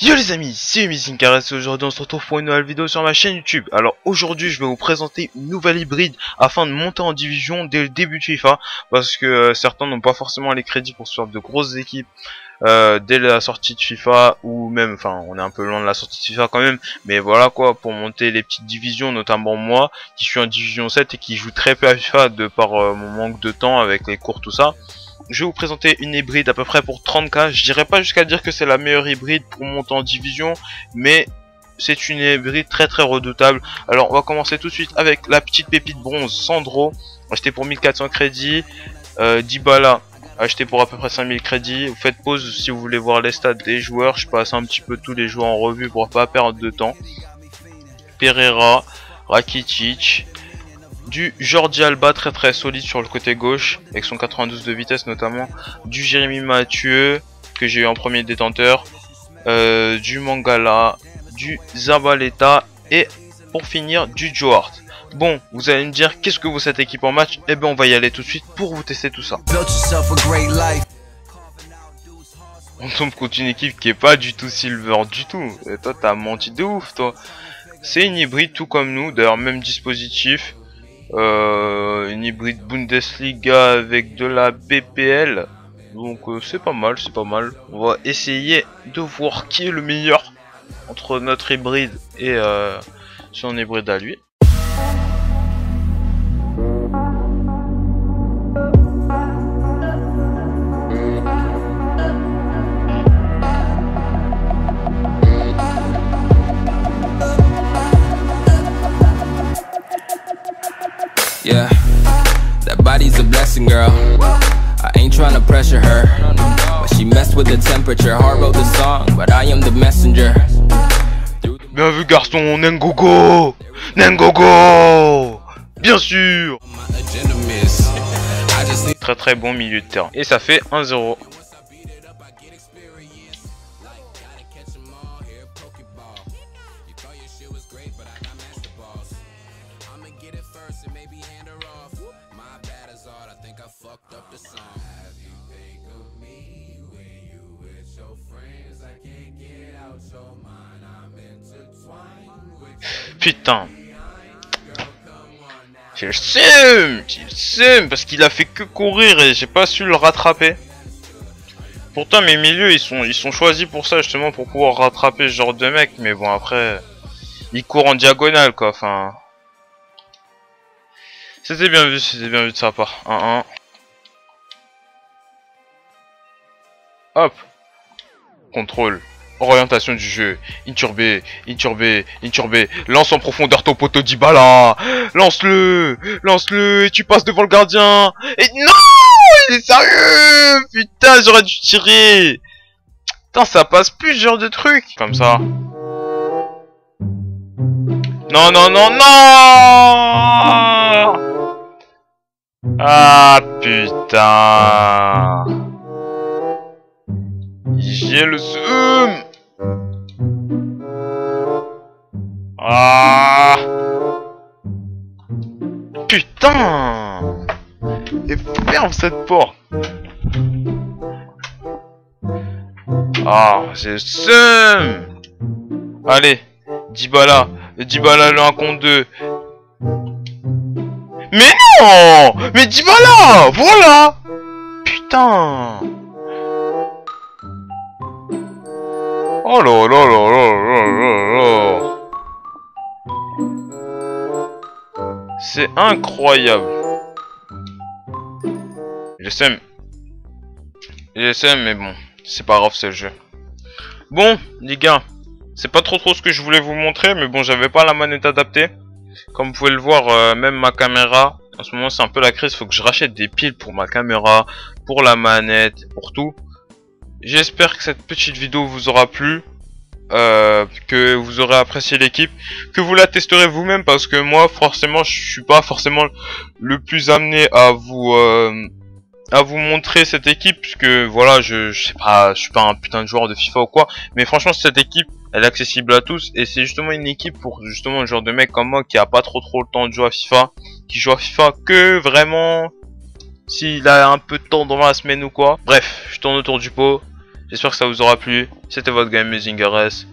Yo les amis, c'est Amazing et aujourd'hui on se retrouve pour une nouvelle vidéo sur ma chaîne YouTube. Alors aujourd'hui je vais vous présenter une nouvelle hybride afin de monter en division dès le début de FIFA parce que euh, certains n'ont pas forcément les crédits pour se faire de grosses équipes euh, dès la sortie de FIFA ou même, enfin on est un peu loin de la sortie de FIFA quand même, mais voilà quoi, pour monter les petites divisions, notamment moi qui suis en division 7 et qui joue très peu à FIFA de par euh, mon manque de temps avec les cours tout ça je vais vous présenter une hybride à peu près pour 30k. Je dirais pas jusqu'à dire que c'est la meilleure hybride pour monter en division, mais c'est une hybride très très redoutable. Alors on va commencer tout de suite avec la petite pépite bronze Sandro, acheté pour 1400 crédits. Euh, Dybala, acheté pour à peu près 5000 crédits. Vous faites pause si vous voulez voir les stats des joueurs. Je passe un petit peu tous les joueurs en revue pour pas perdre de temps. Pereira, Rakitic, du Jordi Alba très très solide sur le côté gauche avec son 92 de vitesse notamment du Jérémy Mathieu que j'ai eu en premier détenteur euh, du Mangala du Zabaleta et pour finir du Joe Hart Bon, vous allez me dire qu'est-ce que vous cette équipe en match? Eh ben on va y aller tout de suite pour vous tester tout ça. On tombe contre une équipe qui est pas du tout silver du tout. Et toi t'as menti de ouf toi. C'est une hybride tout comme nous, d'ailleurs même dispositif. Euh, une hybride Bundesliga avec de la BPL. Donc euh, c'est pas mal, c'est pas mal. On va essayer de voir qui est le meilleur entre notre hybride et euh, son hybride à lui. Girl. I ain't trying to pressure her. But she messed with the temperature. Heart wrote the song, but I am the messenger. Bien vu, garçon, Nengogo Nengogo Bien sûr Très très bon milieu de terrain. Et ça fait 1-0. Putain. J'ai le seum J'ai le seum Parce qu'il a fait que courir et j'ai pas su le rattraper. Pourtant mes milieux ils sont ils sont choisis pour ça justement pour pouvoir rattraper ce genre de mec mais bon après il court en diagonale quoi enfin. C'était bien vu c'était bien vu de sa part. 1-1 hop contrôle Orientation du jeu. Inturbé, inturbé, inturbé. Lance en profondeur ton poteau Dybala. Lance-le, lance-le et tu passes devant le gardien. Et non, il est sérieux. Putain, j'aurais dû tirer. Putain, ça passe plus ce genre de truc. Comme ça. Non, non, non, non Ah, putain J'ai le zoom. Ah. Putain. Et ferme cette porte. Ah, j'ai seum Allez, Dibala Dibala le 1 contre 2 Mais non. Mais Dibala Voilà. Putain Oh là là là là là là C'est incroyable. Je sais. Je sais, mais bon. C'est pas grave, c'est le jeu. Bon, les gars. C'est pas trop trop ce que je voulais vous montrer, mais bon, j'avais pas la manette adaptée. Comme vous pouvez le voir, euh, même ma caméra, en ce moment c'est un peu la crise, faut que je rachète des piles pour ma caméra, pour la manette, pour tout. J'espère que cette petite vidéo vous aura plu. Euh, que vous aurez apprécié l'équipe, que vous la testerez vous-même parce que moi forcément je suis pas forcément le plus amené à vous euh, à vous montrer cette équipe puisque voilà je, je sais pas je suis pas un putain de joueur de FIFA ou quoi mais franchement cette équipe elle est accessible à tous et c'est justement une équipe pour justement un genre de mec comme moi qui a pas trop trop le temps de jouer à FIFA qui joue à FIFA que vraiment s'il a un peu de temps dans la semaine ou quoi bref je tourne autour du pot J'espère que ça vous aura plu. C'était votre Game Amazing RS.